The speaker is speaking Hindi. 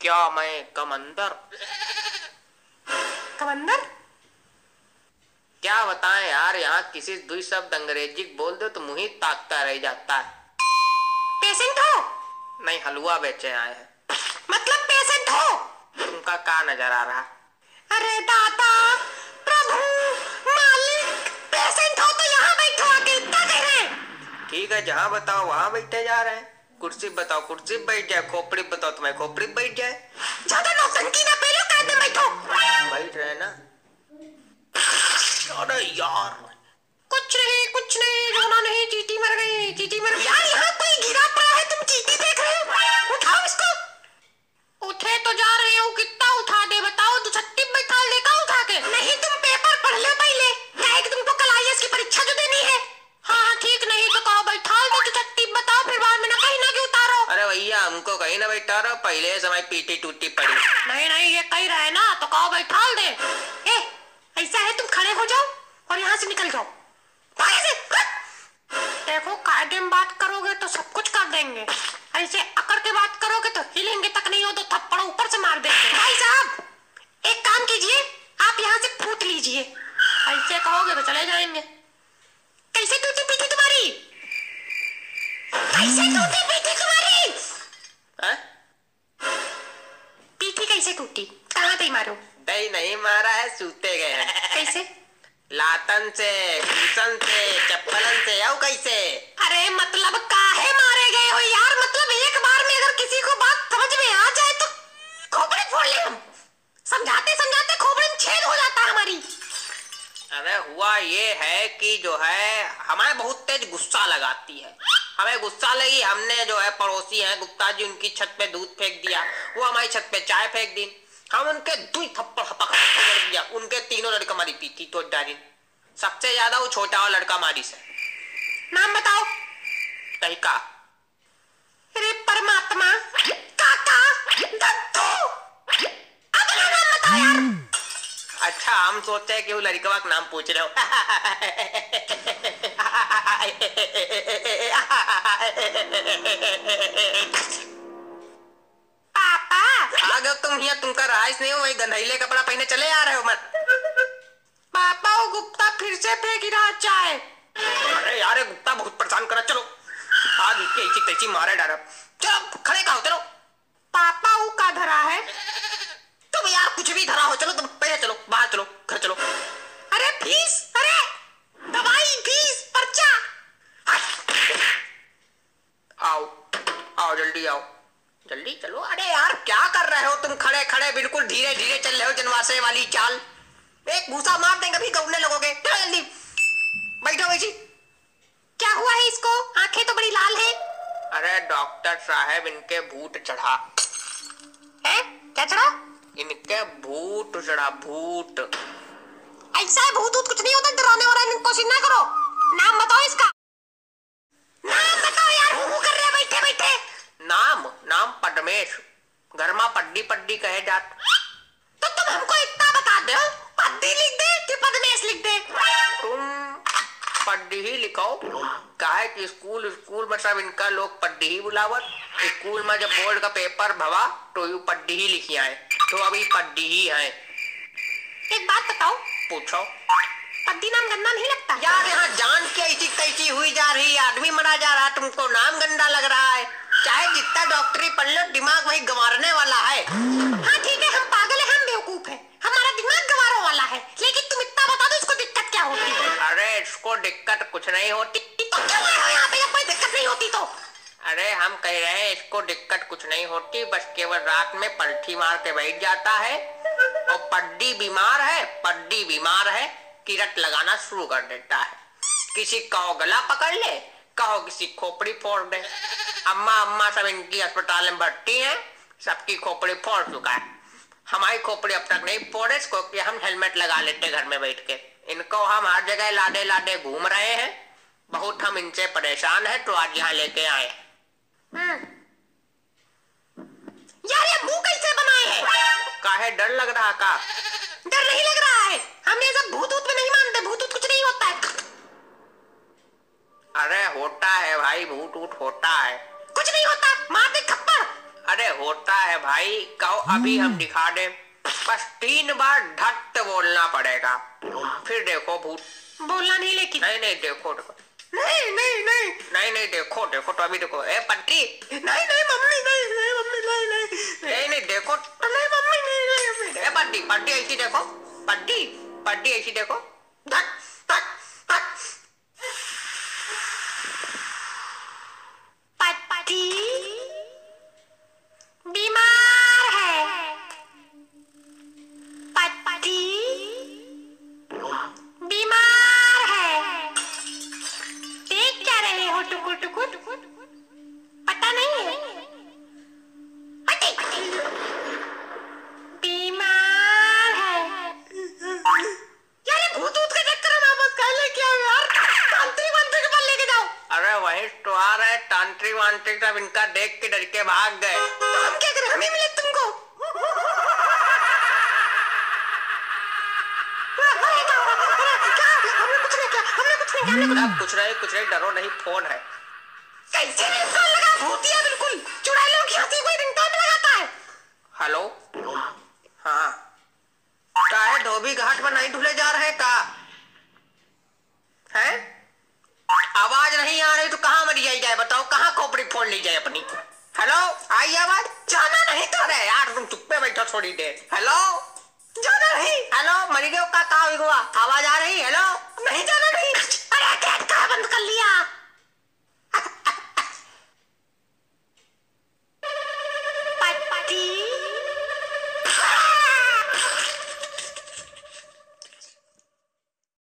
क्या मैं कमंदर? कमंदर? क्या बताएँ यार यहाँ किसी दुई शब्द अंग्रेज़ी बोल दो तो मुँह ताकता रह जाता है। पेशेंट हो? नहीं हलवा बेचे आए हैं। मतलब पेशेंट हो? तुमका का नज़र आ रहा? अरे दादा प्रभु मालिक पेशेंट हो तो यहाँ बैठो कह रहे? ठीक है जहाँ बताओ वहाँ बैठे जा रहे हैं। कुर्सी बताओ, कुर्सी बैठ जाए, खोपड़ी बताओ तुम्हारी खोपड़ी बैठ जाए। ज़्यादा नौटंकी ना पहले कहते बैठो। बैठ रहे ना? अरे यार। कुछ नहीं कुछ नहीं ना पहले समय पीटी टूटी पड़ी। नहीं नहीं ये कही रहे ना तो कहो बैठा दे। ए ऐसा है तुम खड़े हो जाओ और यहाँ से निकल जाओ। से देखो कायदे में बात करोगे तो सब कुछ कर देंगे। ऐसे अकड़ के बात करोगे तो हिलेंगे तक नहीं हो तो थप्पड़ ऊपर से मार देंगे। भाई साहब एक काम कीजिए आप यहाँ से फूट लीजिए। ऐसे कहोगे तो चले जाएँगे। कैसे टूटी पीटी तुम्हारी? कैसे टूटी पीटी तुम्हारी हैं? पीठी कैसे टूटी पे मारो। दही नहीं मारा है सूते गए हैं। कैसे? लातन से कुशन से चप्पलन से आओ कैसे? अरे मतलब काहे मारे गए हो यार? मतलब एक बार में अगर किसी को बात समझ में आ जाए तो खोपड़ी फोड़ ले हम। समझाते समझाते खोपड़ी में छेद हो जाता है हमारी। अरे हुआ ये है कि जो है हमें बहुत तेज गुस्सा लगाती है। हमें गुस्सा लगी हमने जो है पड़ोसी हैं गुप्ता जी उनकी छत पे दूध फेंक दिया। वो हमारी छत पे चाय फेंक दी। हम उनके दुई थप्पड़ हपक दिया। उनके तीनों लड़का मारी पीती तो डाली सबसे ज़्यादा वो छोटा वाला लड़का मारी से। नाम बताओ। कहीं का? अरे परमात्मा। काका। दत्तू। अपना नाम बताओ यार। अच्छा हम सोचते हैं कि वो लड़का का नाम पूछ रहे हो। राइस नहीं हो वही गंधैले कपड़ा पहने चले आ रहे हो मत। पापा वो गुप्ता फिर से फेंक रहा चाय। अरे यार गुप्ता बहुत परेशान करा चलो। आज इसकी ऐसी तैसी मारे डारा। चलो खड़े का हो चलो। पापा वो का धरा है? तुम यार कुछ भी धरा हो चलो तुम पहले चलो बाहर चलो घर चलो। अरे फ़ीस अरे दवाई फ़ीस पर्चा। आओ आओ जल्दी आओ। जल्दी चलो। अरे यार क्या कर रहे हो तुम? खड़े खड़े बिल्कुल धीरे धीरे चल रहे हो जनवासे वाली चाल। एक भूसा मार देंगे कभी गौने लगोगे। चलो जल्दी। बैठो बैठी। क्या हुआ है इसको? आँखें तो बड़ी लाल है। अरे डॉक्टर साहब इनके भूत चढ़ा। हैं? क्या चढ़ा? इनके भूत चढ़ा भूत ऐसा है भूत कुछ नहीं होता डराने वाला कोशिश ना करो। नाम बताओ इसका। नाम बताओ यार हु कर रहे बैठे बैठे। नाम नाम पद्मेश। घर में पड्डी पड्डी कहे जात। तो तुम हमको इतना बता दो पद्दी लिख दे कि पद्मेश लिख दे? तुम पड्डी ही लिखो काहे कि स्कूल स्कूल में सब इनका लोग पड्डी ही बुलावत। स्कूल में जब बोर्ड का पेपर भवा तो यू पड्डी ही लिखी आए। तो अभी पड्डी ही है। एक बात बताओ। पूछो। पद्दी नाम गंदा नहीं लगता? यार यहाँ जान के ऐसी कैसी हुई जा रही आदमी मरा जा रहा है तुमको नाम गंदा लग रहा है। चाहे जितना डॉक्टरी पढ़ लो दिमाग वही गंवारने वाला है। हाँ ठीक है हम पागल है हम बेवकूफ़ है। हमारा दिमाग गवारों वाला है लेकिन तुम इतना बता दो इसको दिक्कत क्या होती है? अरे इसको दिक्कत कुछ नहीं होती। तो क्यों आए हो यहाँ पे? कोई दिक्कत नहीं होती तो। अरे हम कह रहे हैं इसको दिक्कत कुछ नहीं होती बस केवल रात में पलठी मार के बैठ जाता है। और पड्डी बीमार है पड्डी बीमार है किरट लगाना शुरू कर देता है। किसी कहो गला पकड़ ले कहो किसी खोपड़ी फोड़ दे। अम्मा अम्मा सब इनकी अस्पताल में भर्ती हैं सबकी खोपड़ी फोड़ चुका है। हमारी खोपड़ी अब तक नहीं फोड़े क्योंकि हम हेलमेट लगा लेते घर में बैठ के। इनको हम हर जगह लाडे लाडे घूम रहे हैं। बहुत हम इनसे परेशान है तो आज यहाँ लेके आए। हम्म। यार ये मुँह कैसे बनाए हैं? काहे डर लग रहा का? डर नहीं लग रहा है। हम ये सब भूत में नहीं मानते भूत कुछ नहीं होता है। अरे होता है भाई भूत होता है। कुछ नहीं होता। मार दे थप्पड़। अरे होता है भाई। कहो अभी हम दिखा दे। बस तीन बार ढट बोलना पड़ेगा। फिर देखो भूत। बोलना नहीं लेकिन नहीं नहीं देखो देखो। नहीं नहीं नहीं। नहीं नहीं देखो देखो तो अभी देखो। ए पट्टी नहीं नहीं मम्मी नहीं नहीं मम्मी नहीं नहीं। नहीं नहीं देखो। नहीं मम्मी नहीं नहीं ए पट्टी पट्टी ऐसी देखो। पट्टी पट्टी ऐसी देखो। धक वांत्रिक सब इनका देख के डर के भाग गए हम क्या करें हमें मिले तुमको अरे क्या हुआ? अरे क्या? हमने कुछ नहीं किया हमने कुछ नहीं किया हमने कुछ अब कुछ नहीं कुछ नहीं डरो नहीं फ़ोन है हेलो आई आवाज़? जाना नहीं तो अरे यार, तुम चुप पे बैठो थोड़ी देर। हेलो जाना नहीं। हेलो मरीजों का हुआ। आवाज़ आ रही? हेलो नहीं जाना नहीं। अरे क्या बंद